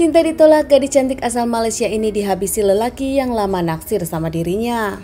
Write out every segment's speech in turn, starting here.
Cinta ditolak gadis cantik asal Malaysia ini dihabisi lelaki yang lama naksir sama dirinya.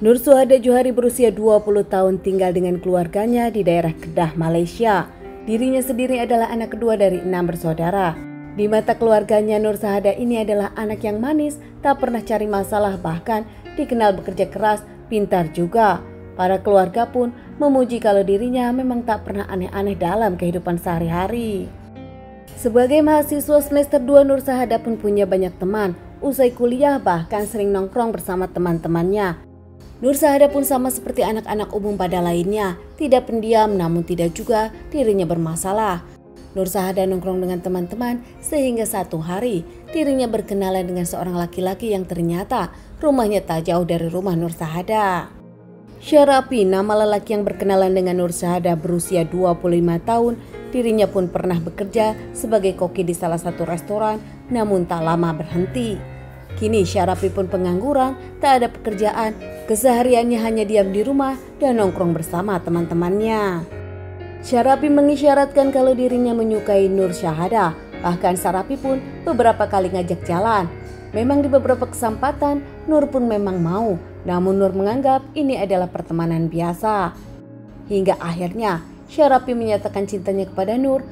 Nur Suhada Johari berusia 20 tahun tinggal dengan keluarganya di daerah Kedah, Malaysia. Dirinya sendiri adalah anak kedua dari enam bersaudara. Di mata keluarganya, Nur Suhada ini adalah anak yang manis, tak pernah cari masalah, bahkan dikenal bekerja keras, pintar juga. Para keluarga pun memuji kalau dirinya memang tak pernah aneh-aneh dalam kehidupan sehari-hari. Sebagai mahasiswa semester 2 Nur Sahada pun punya banyak teman. Usai kuliah bahkan sering nongkrong bersama teman-temannya. Nur Sahada pun sama seperti anak-anak umum pada lainnya, tidak pendiam namun tidak juga dirinya bermasalah. Nur Sahada nongkrong dengan teman-teman sehingga satu hari dirinya berkenalan dengan seorang laki-laki yang ternyata rumahnya tak jauh dari rumah Nur Sahada. Syarapi, nama lelaki yang berkenalan dengan Nur Sahada berusia 25 tahun, dirinya pun pernah bekerja sebagai koki di salah satu restoran namun tak lama berhenti. Kini Syarapi pun pengangguran, tak ada pekerjaan, kesehariannya hanya diam di rumah dan nongkrong bersama teman-temannya. Syarapi mengisyaratkan kalau dirinya menyukai Nur Syahada, bahkan Syarapi pun beberapa kali ngajak jalan. Memang di beberapa kesempatan Nur pun memang mau, namun Nur menganggap ini adalah pertemanan biasa. Hingga akhirnya Syarapi menyatakan cintanya kepada Nur,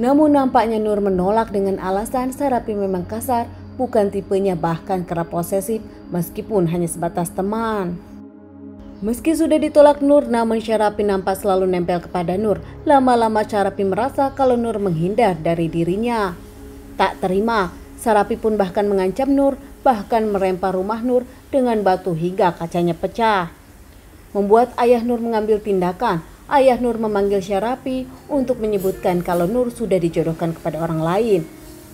namun nampaknya Nur menolak dengan alasan Syarapi memang kasar bukan tipenya bahkan kerap posesif meskipun hanya sebatas teman. Meski sudah ditolak Nur, namun Syarapi nampak selalu nempel kepada Nur. Lama-lama Syarapi merasa kalau Nur menghindar dari dirinya. Tak terima, Syarapi pun bahkan mengancam Nur, bahkan merempar rumah Nur dengan batu hingga kacanya pecah. Membuat ayah Nur mengambil tindakan. Ayah Nur memanggil Syarapi untuk menyebutkan kalau Nur sudah dijodohkan kepada orang lain.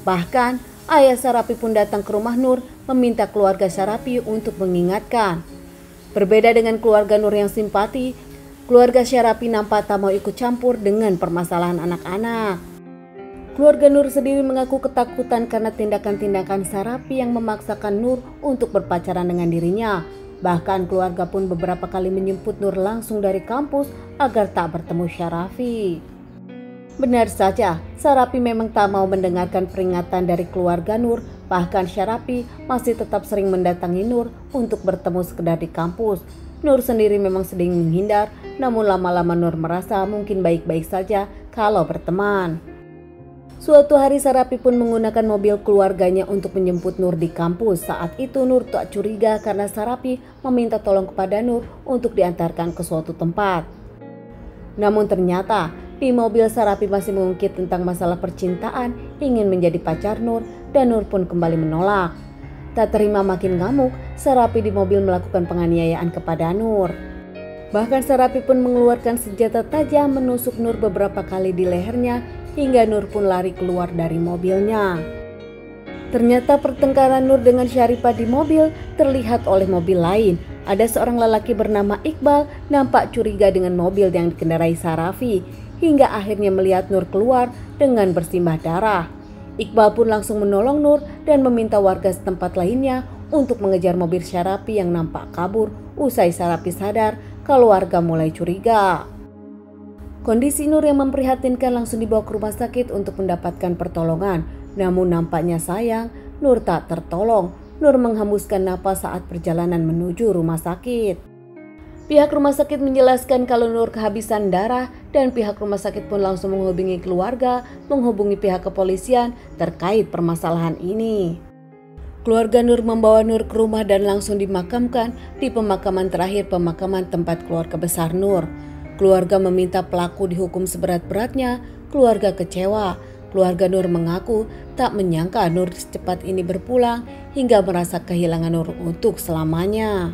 Bahkan Ayah Sarapi pun datang ke rumah Nur meminta keluarga Sarapi untuk mengingatkan. Berbeda dengan keluarga Nur yang simpati, keluarga Syarapi nampak tak mau ikut campur dengan permasalahan anak-anak. Keluarga Nur sendiri mengaku ketakutan karena tindakan-tindakan Sarapi yang memaksakan Nur untuk berpacaran dengan dirinya. Bahkan keluarga pun beberapa kali menjemput Nur langsung dari kampus agar tak bertemu Syarafi. Benar saja, Sarapi memang tak mau mendengarkan peringatan dari keluarga Nur, bahkan Syarapi masih tetap sering mendatangi Nur untuk bertemu sekedar di kampus. Nur sendiri memang sedang menghindar, namun lama-lama Nur merasa mungkin baik-baik saja kalau berteman. Suatu hari Sarapi pun menggunakan mobil keluarganya untuk menjemput Nur di kampus. Saat itu Nur tak curiga karena Sarapi meminta tolong kepada Nur untuk diantarkan ke suatu tempat. Namun ternyata di mobil Sarapi masih mengungkit tentang masalah percintaan, ingin menjadi pacar Nur, dan Nur pun kembali menolak. Tak terima makin ngamuk, Sarapi di mobil melakukan penganiayaan kepada Nur. Bahkan Sarapi pun mengeluarkan senjata tajam menusuk Nur beberapa kali di lehernya hingga Nur pun lari keluar dari mobilnya. Ternyata pertengkaran Nur dengan Syarifah di mobil terlihat oleh mobil lain. Ada seorang lelaki bernama Iqbal nampak curiga dengan mobil yang dikendarai Sarafi hingga akhirnya melihat Nur keluar dengan bersimbah darah. Iqbal pun langsung menolong Nur dan meminta warga setempat lainnya untuk mengejar mobil Syarapi yang nampak kabur usai Syarapi sadar kalau warga mulai curiga. Kondisi Nur yang memprihatinkan langsung dibawa ke rumah sakit untuk mendapatkan pertolongan. Namun nampaknya sayang, Nur tak tertolong. Nur menghembuskan napas saat perjalanan menuju rumah sakit. Pihak rumah sakit menjelaskan kalau Nur kehabisan darah dan pihak rumah sakit pun langsung menghubungi keluarga, menghubungi pihak kepolisian terkait permasalahan ini. Keluarga Nur membawa Nur ke rumah dan langsung dimakamkan di pemakaman terakhir pemakaman tempat keluarga besar Nur. Keluarga meminta pelaku dihukum seberat-beratnya, keluarga kecewa. Keluarga Nur mengaku tak menyangka Nur secepat ini berpulang hingga merasa kehilangan Nur untuk selamanya.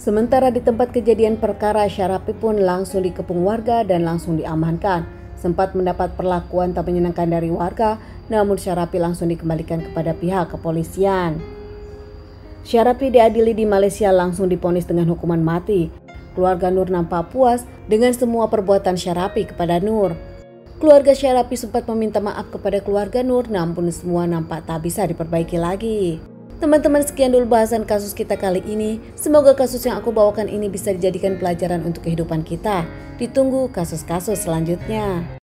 Sementara di tempat kejadian perkara, Syarapi pun langsung dikepung warga dan langsung diamankan. Sempat mendapat perlakuan tak menyenangkan dari warga, namun Syarapi langsung dikembalikan kepada pihak kepolisian. Syarapi diadili di Malaysia langsung diponis dengan hukuman mati. Keluarga Nur nampak puas dengan semua perbuatan Syarapi kepada Nur. Keluarga Syarapi sempat meminta maaf kepada keluarga Nur, namun semua nampak tak bisa diperbaiki lagi. Teman-teman sekian dulu bahasan kasus kita kali ini. Semoga kasus yang aku bawakan ini bisa dijadikan pelajaran untuk kehidupan kita. Ditunggu kasus-kasus selanjutnya.